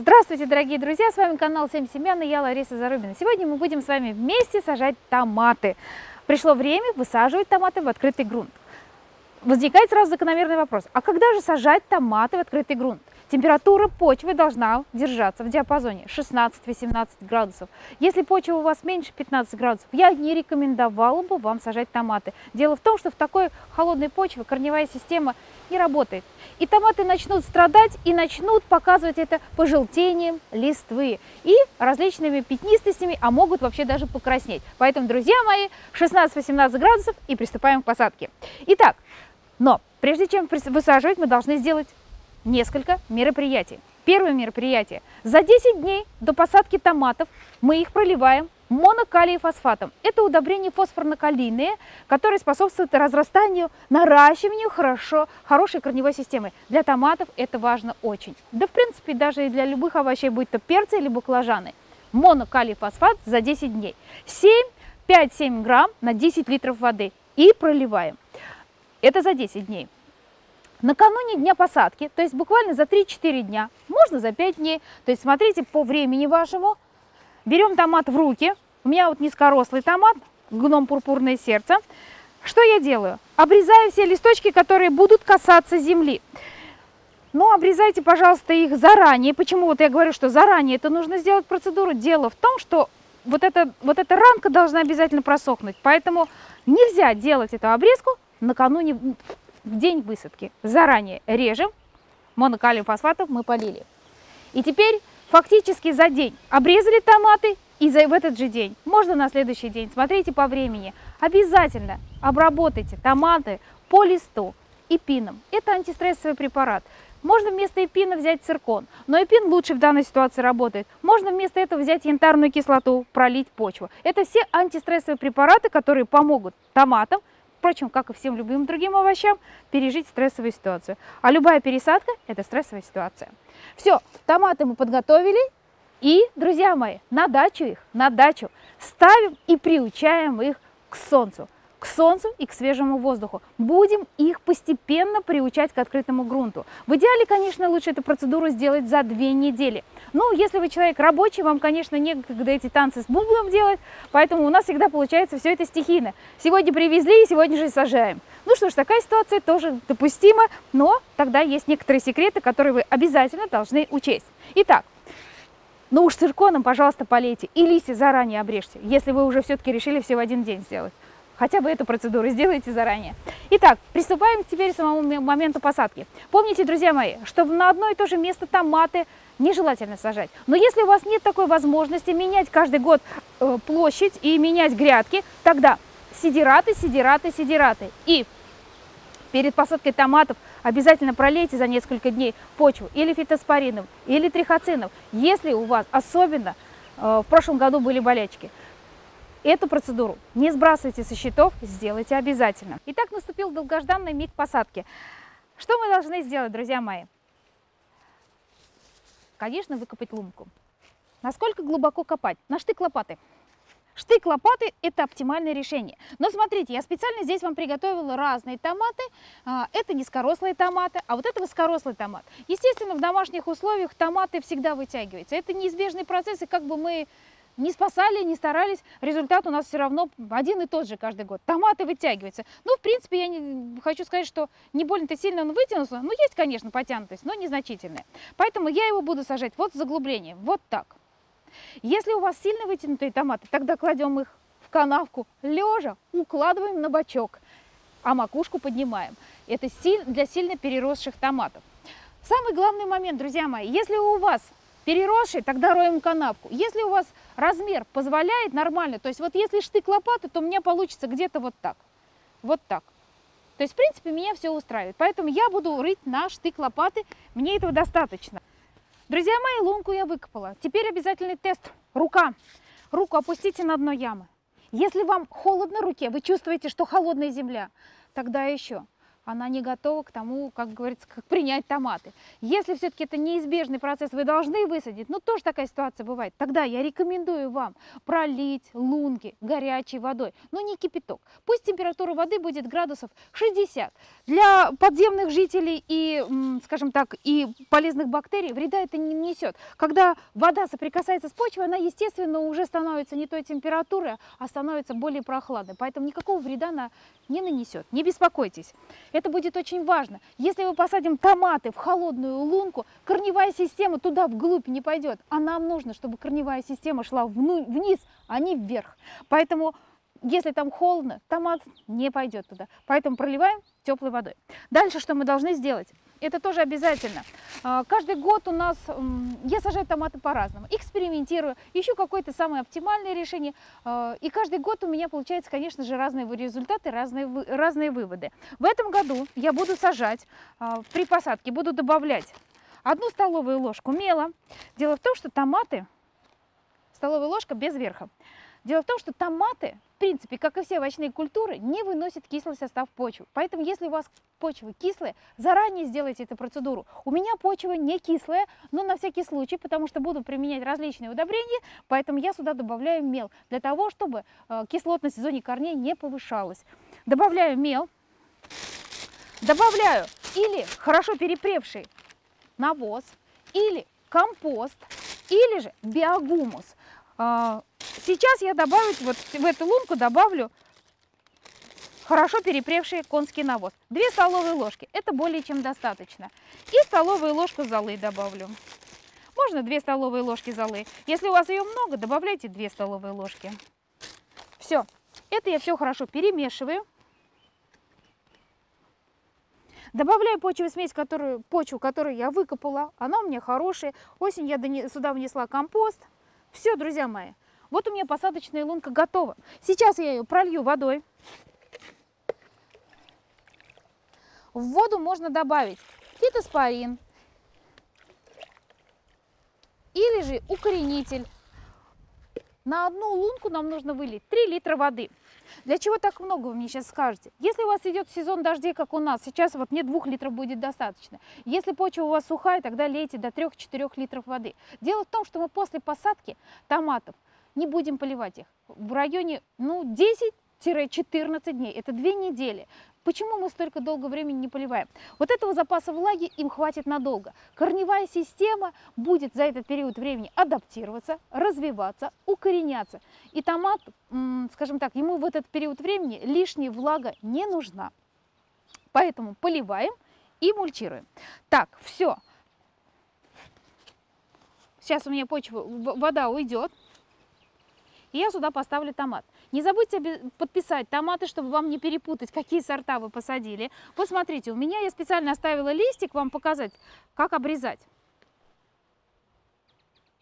Здравствуйте, дорогие друзья! С вами канал 7 семян и я Лариса Зарубина. Сегодня мы будем с вами вместе сажать томаты. Пришло время высаживать томаты в открытый грунт. Возникает сразу закономерный вопрос, а когда же сажать томаты в открытый грунт? Температура почвы должна держаться в диапазоне 16-18 градусов. Если почва у вас меньше 15 градусов, я не рекомендовала бы вам сажать томаты. Дело в том, что в такой холодной почве корневая система не работает. И томаты начнут страдать и начнут показывать это пожелтением листвы и различными пятнистостями, а могут вообще даже покраснеть. Поэтому, друзья мои, 16-18 градусов и приступаем к посадке. Итак, но прежде чем высаживать, мы должны сделать несколько мероприятий. Первое мероприятие. За 10 дней до посадки томатов мы их проливаем монокалиефосфатом. Это удобрение фосфорно-калийные, которое способствует разрастанию, наращиванию хорошо, хорошей корневой системы. Для томатов это важно очень. Да, в принципе, даже и для любых овощей, будь то перцы или баклажаны. Монокалиефосфат за 10 дней. 7, 5-7 грамм на 10 литров воды. И проливаем. Это за 10 дней. Накануне дня посадки, то есть буквально за 3-4 дня, можно за 5 дней, то есть смотрите по времени вашему, берем томат в руки, у меня вот низкорослый томат, гном пурпурное сердце. Что я делаю? Обрезаю все листочки, которые будут касаться земли. Но обрезайте, пожалуйста, их заранее. Почему вот я говорю, что заранее это нужно сделать процедуру? Дело в том, что вот эта, вот эта рамка должна обязательно просохнуть. Поэтому нельзя делать эту обрезку накануне в день высадки. Заранее режем, монокалием фосфатов мы полили. И теперь фактически за день обрезали томаты и за, в этот же день, можно на следующий день, смотрите по времени, обязательно обработайте томаты по листу эпином. Это антистрессовый препарат. Можно вместо эпина взять циркон, но эпин лучше в данной ситуации работает. Можно вместо этого взять янтарную кислоту, пролить почву. Это все антистрессовые препараты, которые помогут томатам впрочем, как и всем любым другим овощам, пережить стрессовую ситуацию. А любая пересадка – это стрессовая ситуация. Все, томаты мы подготовили. И, друзья мои, на дачу их, на дачу ставим и приучаем их к солнцу к солнцу и к свежему воздуху. Будем их постепенно приучать к открытому грунту. В идеале, конечно, лучше эту процедуру сделать за две недели. Ну, если вы человек рабочий, вам, конечно, некогда эти танцы с бубном делать, поэтому у нас всегда получается все это стихийно. Сегодня привезли и сегодня же сажаем. Ну что ж, такая ситуация тоже допустима, но тогда есть некоторые секреты, которые вы обязательно должны учесть. Итак, ну уж цирконом, пожалуйста, полейте и листья заранее обрежьте, если вы уже все-таки решили все в один день сделать. Хотя бы эту процедуру сделайте заранее. Итак, приступаем теперь к самому моменту посадки. Помните, друзья мои, что на одно и то же место томаты нежелательно сажать. Но если у вас нет такой возможности менять каждый год э, площадь и менять грядки, тогда сидираты, сидираты, сидираты. И перед посадкой томатов обязательно пролейте за несколько дней почву или фитоспорином, или трихоцином, если у вас особенно э, в прошлом году были болячки. Эту процедуру не сбрасывайте со счетов, сделайте обязательно. Итак, наступил долгожданный миг посадки. Что мы должны сделать, друзья мои? Конечно, выкопать лунку. Насколько глубоко копать? На штык лопаты. Штык лопаты – это оптимальное решение. Но смотрите, я специально здесь вам приготовила разные томаты. А, это низкорослые томаты, а вот это высокорослый томат. Естественно, в домашних условиях томаты всегда вытягиваются. Это неизбежный процесс, и как бы мы не спасали, не старались, результат у нас все равно один и тот же каждый год. Томаты вытягиваются. Ну, в принципе, я не, хочу сказать, что не больно-то сильно он вытянулся. Ну, есть, конечно, потянутость, но незначительная. Поэтому я его буду сажать вот с заглублением, вот так. Если у вас сильно вытянутые томаты, тогда кладем их в канавку лежа, укладываем на бачок, а макушку поднимаем. Это для сильно переросших томатов. Самый главный момент, друзья мои, если у вас переросший, тогда роем канавку. Если у вас размер позволяет нормально, то есть вот если штык лопаты, то у меня получится где-то вот так. Вот так. То есть, в принципе, меня все устраивает. Поэтому я буду рыть на штык лопаты, мне этого достаточно. Друзья мои, лунку я выкопала. Теперь обязательный тест. Рука. Руку опустите на дно ямы. Если вам холодно руке, вы чувствуете, что холодная земля, тогда еще она не готова к тому, как говорится, как принять томаты. Если все-таки это неизбежный процесс, вы должны высадить, ну тоже такая ситуация бывает, тогда я рекомендую вам пролить лунки горячей водой, но не кипяток. Пусть температура воды будет градусов 60. Для подземных жителей и, скажем так, и полезных бактерий вреда это не несет. Когда вода соприкасается с почвой, она, естественно, уже становится не той температуры, а становится более прохладной. Поэтому никакого вреда она не нанесет. Не беспокойтесь. Это будет очень важно. Если мы посадим томаты в холодную лунку, корневая система туда вглубь не пойдет. А нам нужно, чтобы корневая система шла вниз, а не вверх. Поэтому если там холодно, томат не пойдет туда. Поэтому проливаем теплой водой. Дальше что мы должны сделать? Это тоже обязательно. А, каждый год у нас, я сажаю томаты по-разному, экспериментирую, ищу какое-то самое оптимальное решение. А, и каждый год у меня получается, конечно же, разные результаты, разные, разные выводы. В этом году я буду сажать а, при посадке, буду добавлять одну столовую ложку мела. Дело в том, что томаты, столовая ложка без верха. Дело в том, что томаты принципе, как и все овощные культуры, не выносят кислый состав почвы. Поэтому, если у вас почва кислая, заранее сделайте эту процедуру. У меня почва не кислая, но на всякий случай, потому что буду применять различные удобрения, поэтому я сюда добавляю мел, для того, чтобы э, кислотность в зоне корней не повышалась. Добавляю мел, добавляю или хорошо перепревший навоз, или компост, или же биогумус. Сейчас я добавлю, вот в эту лунку добавлю хорошо перепревший конский навоз. Две столовые ложки, это более чем достаточно. И столовую ложку золы добавлю. Можно 2 столовые ложки золы. Если у вас ее много, добавляйте 2 столовые ложки. Все, это я все хорошо перемешиваю. Добавляю почву смесь, которую, почву, которую я выкопала. Она у меня хорошая. Осень я сюда внесла компост. Все, друзья мои. Вот у меня посадочная лунка готова. Сейчас я ее пролью водой. В воду можно добавить фитоспорин или же укоренитель. На одну лунку нам нужно вылить 3 литра воды. Для чего так много, вы мне сейчас скажете? Если у вас идет сезон дождей, как у нас, сейчас вот мне 2 литров будет достаточно. Если почва у вас сухая, тогда лейте до 3-4 литров воды. Дело в том, что мы после посадки томатов не будем поливать их. В районе ну, 10-14 дней, это две недели. Почему мы столько долго времени не поливаем? Вот этого запаса влаги им хватит надолго. Корневая система будет за этот период времени адаптироваться, развиваться, укореняться. И томат, скажем так, ему в этот период времени лишняя влага не нужна. Поэтому поливаем и мульчируем. Так, все. Сейчас у меня почва, вода уйдет. И я сюда поставлю томат. Не забудьте подписать томаты, чтобы вам не перепутать, какие сорта вы посадили. Вот смотрите, у меня я специально оставила листик вам показать, как обрезать.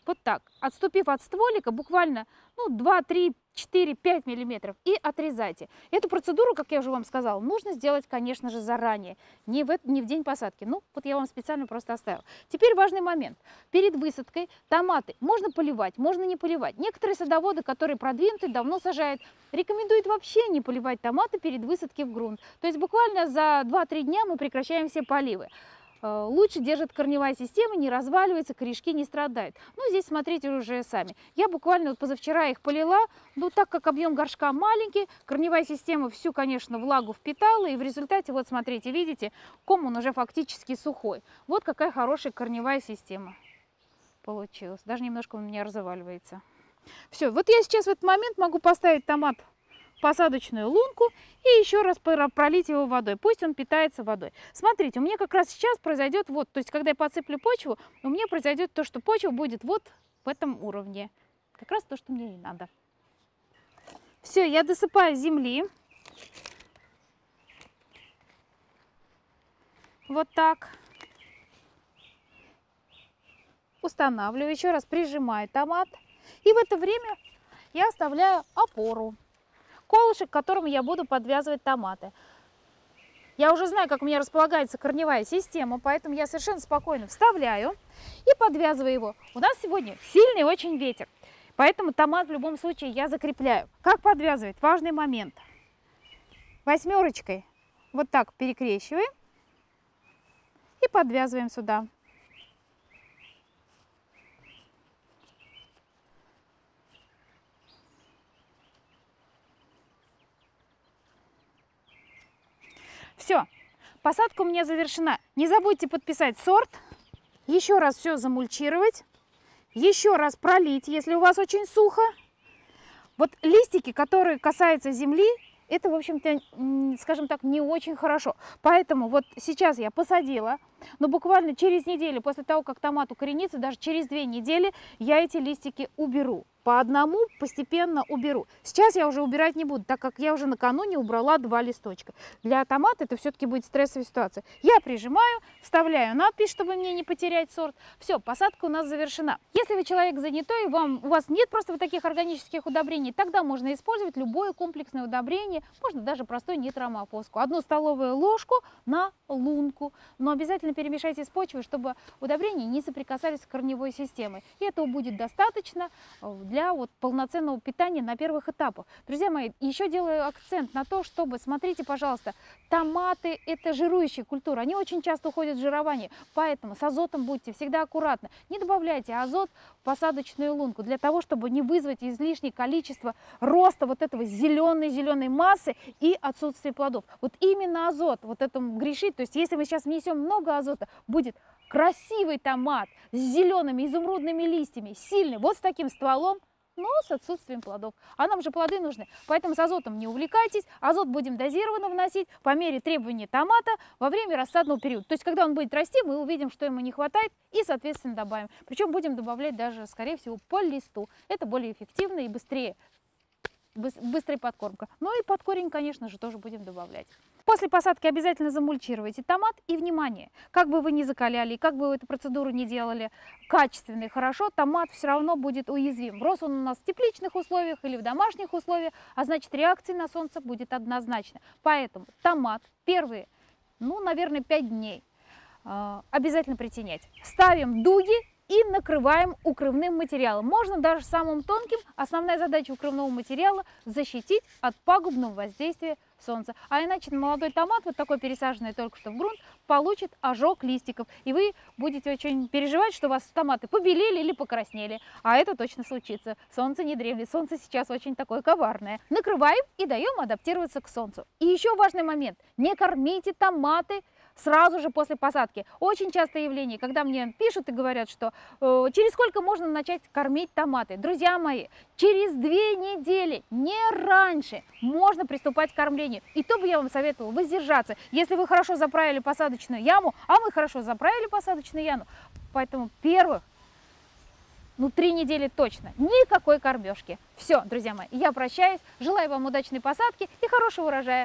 Вот так, отступив от стволика буквально ну, 2, 3, 4, 5 миллиметров и отрезайте. Эту процедуру, как я уже вам сказала, нужно сделать, конечно же, заранее, не в, не в день посадки. Ну, вот я вам специально просто оставила. Теперь важный момент. Перед высадкой томаты можно поливать, можно не поливать. Некоторые садоводы, которые продвинуты, давно сажают, рекомендуют вообще не поливать томаты перед высадкой в грунт. То есть буквально за 2-3 дня мы прекращаем все поливы. Э, лучше держит корневая система, не разваливается, корешки не страдают. Ну, здесь смотрите уже сами. Я буквально вот позавчера их полила, ну, так как объем горшка маленький, корневая система всю, конечно, влагу впитала, и в результате, вот смотрите, видите, ком он уже фактически сухой. Вот какая хорошая корневая система получилась. Даже немножко у меня разваливается. Все, вот я сейчас в этот момент могу поставить томат посадочную лунку и еще раз пролить его водой. Пусть он питается водой. Смотрите, у меня как раз сейчас произойдет вот, то есть когда я подсыплю почву, у меня произойдет то, что почва будет вот в этом уровне. Как раз то, что мне и надо. Все, я досыпаю земли. Вот так. Устанавливаю, еще раз прижимаю томат. И в это время я оставляю опору колышек, к которому я буду подвязывать томаты. Я уже знаю, как у меня располагается корневая система, поэтому я совершенно спокойно вставляю и подвязываю его. У нас сегодня сильный очень ветер, поэтому томат в любом случае я закрепляю. Как подвязывать? Важный момент. Восьмерочкой вот так перекрещиваем и подвязываем сюда. Все, посадка у меня завершена. Не забудьте подписать сорт, еще раз все замульчировать, еще раз пролить, если у вас очень сухо. Вот листики, которые касаются земли, это, в общем-то, скажем так, не очень хорошо. Поэтому вот сейчас я посадила, но буквально через неделю, после того, как томат укоренится, даже через две недели я эти листики уберу по одному постепенно уберу. Сейчас я уже убирать не буду, так как я уже накануне убрала два листочка. Для томата это все-таки будет стрессовая ситуация. Я прижимаю, вставляю надпись, чтобы мне не потерять сорт. Все, посадка у нас завершена. Если вы человек занятой, вам, у вас нет просто вот таких органических удобрений, тогда можно использовать любое комплексное удобрение, можно даже простой нитромофоску. Одну столовую ложку на лунку, но обязательно перемешайте с почвой, чтобы удобрения не соприкасались с корневой системой. И этого будет достаточно э, для вот полноценного питания на первых этапах. Друзья мои, еще делаю акцент на то, чтобы, смотрите, пожалуйста, томаты – это жирующие культуры, они очень часто уходят в жирование, поэтому с азотом будьте всегда аккуратны. Не добавляйте азот в посадочную лунку для того, чтобы не вызвать излишнее количество роста вот этого зеленой-зеленой массы и отсутствие плодов. Вот именно азот вот этому грешит, то есть если мы сейчас внесем много азота, будет красивый томат с зелеными изумрудными листьями, сильный, вот с таким стволом, но с отсутствием плодов. А нам же плоды нужны, поэтому с азотом не увлекайтесь. Азот будем дозированно вносить по мере требований томата во время рассадного периода. То есть, когда он будет расти, мы увидим, что ему не хватает и, соответственно, добавим. Причем будем добавлять даже, скорее всего, по листу. Это более эффективно и быстрее быстрая подкормка. Ну и под корень, конечно же, тоже будем добавлять. После посадки обязательно замульчируйте томат. И, внимание, как бы вы ни закаляли, как бы вы эту процедуру не делали качественно и хорошо, томат все равно будет уязвим. Рос он у нас в тепличных условиях или в домашних условиях, а значит реакция на солнце будет однозначно. Поэтому томат первые, ну, наверное, 5 дней э, обязательно притенять. Ставим дуги и накрываем укрывным материалом. Можно даже самым тонким. Основная задача укрывного материала – защитить от пагубного воздействия солнца. А иначе молодой томат, вот такой пересаженный только что в грунт, получит ожог листиков. И вы будете очень переживать, что у вас томаты побелели или покраснели. А это точно случится. Солнце не древнее, солнце сейчас очень такое коварное. Накрываем и даем адаптироваться к солнцу. И еще важный момент. Не кормите томаты сразу же после посадки. Очень частое явление, когда мне пишут и говорят, что э, через сколько можно начать кормить томаты. Друзья мои, через две недели, не раньше, можно приступать к кормлению. И то бы я вам советовала воздержаться, если вы хорошо заправили посадочную яму, а мы хорошо заправили посадочную яму. Поэтому первых ну, три недели точно. Никакой кормежки. Все, друзья мои, я прощаюсь. Желаю вам удачной посадки и хорошего урожая.